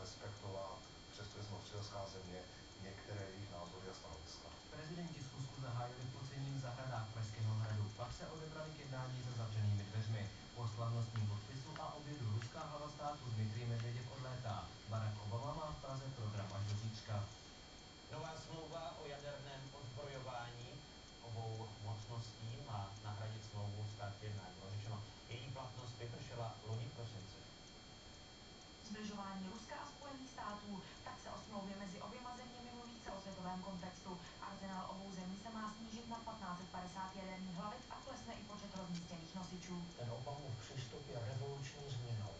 respektovat, přestože jsme přírozká země, některé v celosvětovém kontextu. Arzenál obou zemí se má snížit na 1550 jaderných hlavic a klesne i počet rozmístěných nosičů. Ten Obamův přístup je revoluční změnou.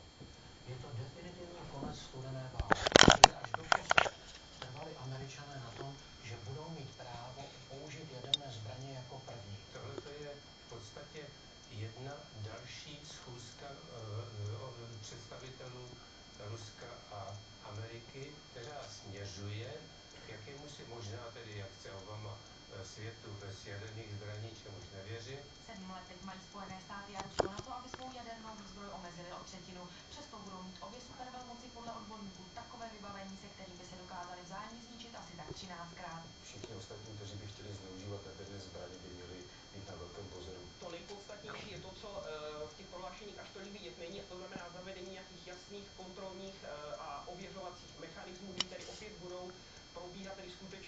Je to definitivní konec studené války, protože až do posud trvali američané na tom, že budou mít právo použít jaderné zbraně jako první. Tohle je v podstatě jedna další schůzka uh, představitelů Ruska a Ameriky, která směřuje si možná tedy, jak chce Obama, světu bez jaderných zbraní, čemuž nevěřím. Sedm let teď mají Spojené státy a Rusko na to, aby svou jadernou výzbroj omezili o třetinu. Přesto budou mít obě supervelmoci podle odborníků takové vybavení, se kterým by se dokázali vzájemně zničit asi tak 13krát. Všichni ostatní, kteří by chtěli zneužívat jaderné zbraně,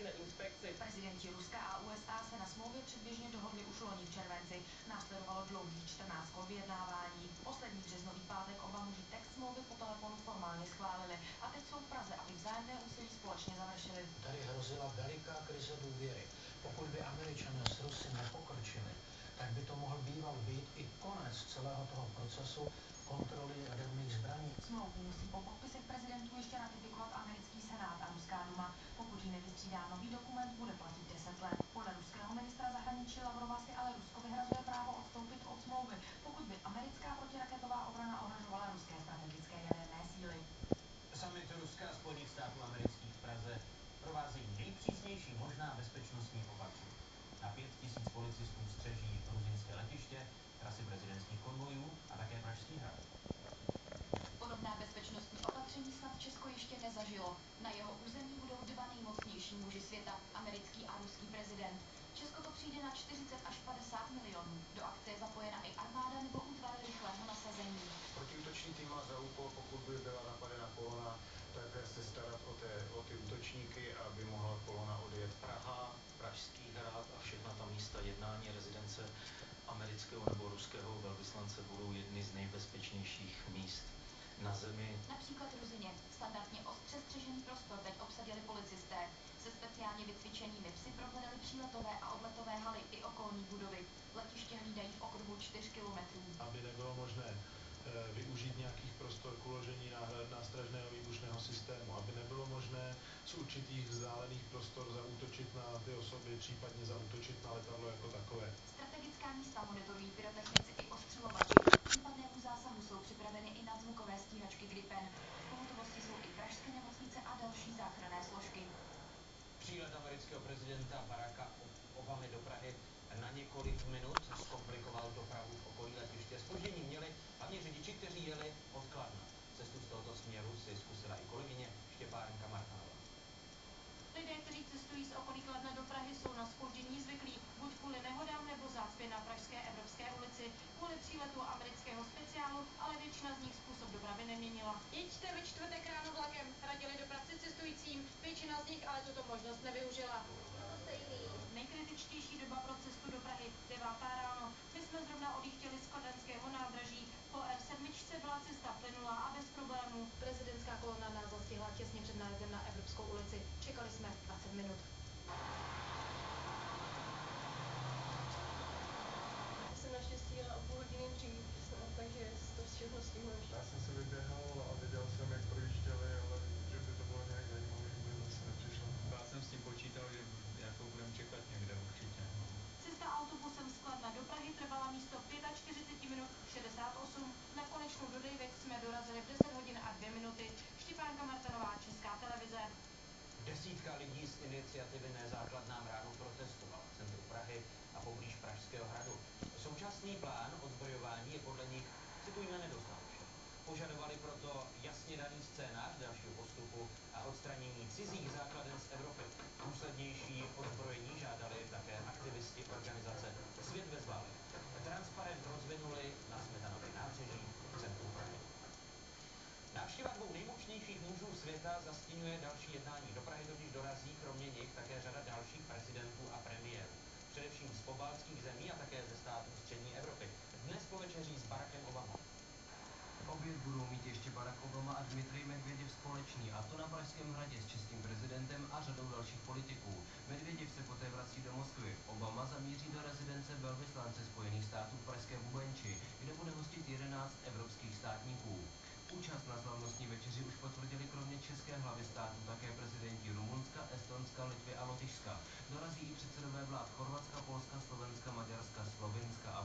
tedy skutečné inspekce. Prezidenti Ruska a USA se na smlouvě předběžně dohodli už loni v červenci. Následovalo dlouhých 14 kol vyjednávání. Poslední březnový pátek oba muži text smlouvy po telefonu formálně schválili. A teď jsou v Praze, aby vzájemné úsilí společně završili. Tady hrozila veliká krize důvěry. Pokud by američané s Rusy nepokrčili, tak by to mohl býval být i konec celého toho procesu kontroly jaderných zbraní. Smlouvu musí po podpisech prezidentů ještě ratifikovat americký senát a ruská duma. Pokud ji nevystřídá nový dokument, bude platit 10 let. Podle ruského ministra zahraničí Lavrova si ale Rusko vyhrazuje právo odstoupit od smlouvy, pokud by americká protiraketová obrana ohrožovala ruské strategické jaderné síly. Summit Ruska a Spojených států amerických v Praze provázejí nejpřísnější možná bezpečnostní opatření. Na pět tisíc policistů střeží gruzinské letiště, trasy prezidentských konvojů a také Pražský hrad. Podobná bezpečnostní opatření snad Česko ještě nezažilo. Na jeho území budou dva nejmocnější muži světa, americký a ruský prezident. Česko to přijde na 40 až 50 milionů. Do akce je zapojena i armáda nebo útvary rychlého nasazení. Protiútočný tým má za úkol, pokud by byla napadena kolona, tak se starat o, té, o ty útočníky, aby mohla kolona odjet. Praha, Pražský hrad a všechna ta místa jednání, rezidence amerického nebo ruského velvyslance budou jedny z nejbezpečnějších míst na zemi. Například Ruzině. Standardně ostře střežený prostor teď obsadili policisté. Se speciálně vycvičenými psy prohledali příletové a odletové haly i okolní budovy. Letiště hlídají v okruhu 4 kilometrů. Aby nebylo možné e, využít nějakých prostor k uložení nástražného výbušného systému, aby nebylo možné z určitých vzdálených prostor zaútočit na ty osoby, případně zaútočit na letadlo jako takové. Strategická místa monitorují pyrotechnici i ostřelovači. Případnému zásahu jsou připraveny i nadzvukové stíhačky Gripen. V pohotovosti jsou i pražské nemocnice a další záchranné složky. Přílet amerického prezidenta Baracka Obamy do Prahy na několik minut zkomplikoval dopravu v okolí letiště. Spoždění měli hlavně řidiči, kteří jeli od Kladna. Cestu z tohoto směru si zkusila i kolegyně Štěpánka Martanová. Lidé, kteří cestují z okolí Kladna do Prahy, jsou na spoždění zvyklí, buď kvůli nehodám nebo zácpě na Pražské Evropské ulici, příletu amerického speciálu, ale většina z nich způsob dopravy neměnila. Jeďte ve čtvrtek ráno vlakem, radili dopravci cestujícím, většina z nich ale tuto možnost nevyužila. Nejkritičtější doba pro cestu do Prahy, 9. ráno. My jsme zrovna odjíchtěli z to všechno stihneš. Já jsem se vyběhal a viděl jsem, jak projížděli, ale že by to bylo nějak zajímavé, vůbec zase nepřišlo. Já jsem s tím počítal, že jako budeme čekat někde určitě. No. Cesta autobusem z Kladna do Prahy trvala místo 45 minut 68. Na konečnou do Dejvek jsme dorazili v 10 hodin a 2 minuty. Štěpánka Martanová, Česká televize. Desítka lidí z iniciativy Nezákladná ráno protestovala v centru Prahy a poblíž Pražského hradu. Současný plán odzbrojování je podle nich, citujme, nedostatečný. Požadovali proto jasně daný scénář dalšího postupu a odstranění cizích základen z Evropy. Důslednější odzbrojení žádali také aktivisti organizace Svět bez válek. Transparent rozvinuli na Smetanově nábřeží v centru Prahy. Návštěva dvou nejmočnějších mužů světa zastínuje další jednání. Do Prahy totiž dorazí kromě nich také řada dalších prezidentů a premiérů. Především z pobaltských zemí a také ze států střední Evropy. Dnes povečeří s Barackem Obamou. Oběd budou mít ještě Barack Obama a Dmitrij Medveděv společný, a to na Pražském hradě s českým prezidentem a řadou dalších politiků. Medveděv se poté vrací do Moskvy. Obama zamíří do rezidence velvyslance Spojených států v Pražské Bubenči, kde bude hostit 11 evropských státníků. Účast na slavnostní večeři už potvrdili kromě české hlavy státu také prezidenti Rumunska, Estonska, Litvy a Lotyšska. Dorazí i předsedové vlád Chorvatska, Polska, Slovenska, Maďarska, Slovinska a